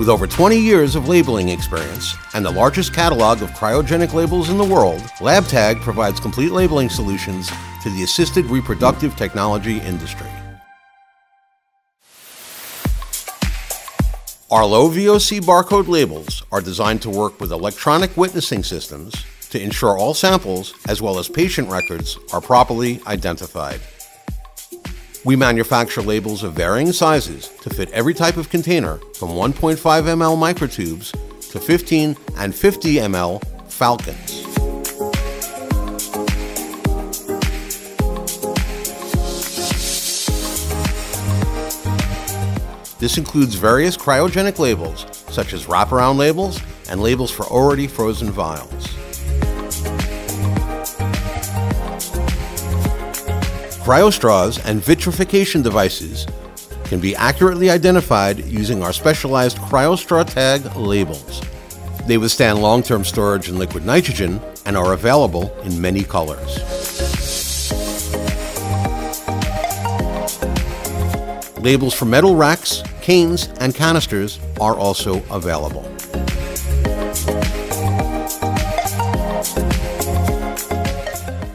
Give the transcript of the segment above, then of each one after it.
With over 20 years of labeling experience and the largest catalog of cryogenic labels in the world, LabTag provides complete labeling solutions to the assisted reproductive technology industry. Our low VOC barcode labels are designed to work with electronic witnessing systems to ensure all samples, as well as patient records, are properly identified. We manufacture labels of varying sizes to fit every type of container from 1.5 ml microtubes to 15 and 50 ml falcons. This includes various cryogenic labels, such as wraparound labels and labels for already frozen vials. Cryostraws and vitrification devices can be accurately identified using our specialized CryoStraw tag labels. They withstand long term storage in liquid nitrogen and are available in many colors. Labels for metal racks, canes, and canisters are also available.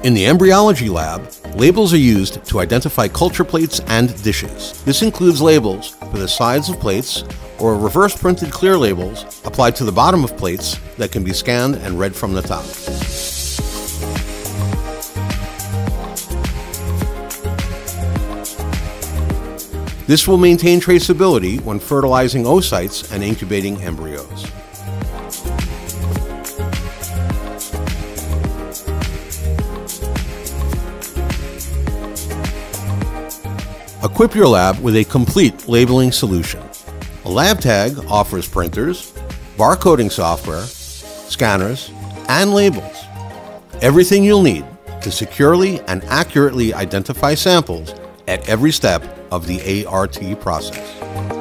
In the embryology lab, labels are used to identify culture plates and dishes. This includes labels for the sides of plates or reverse printed clear labels applied to the bottom of plates that can be scanned and read from the top. This will maintain traceability when fertilizing oocytes and incubating embryos. Equip your lab with a complete labeling solution. A LabTag offers printers, barcoding software, scanners, and labels. Everything you'll need to securely and accurately identify samples at every step of the ART process.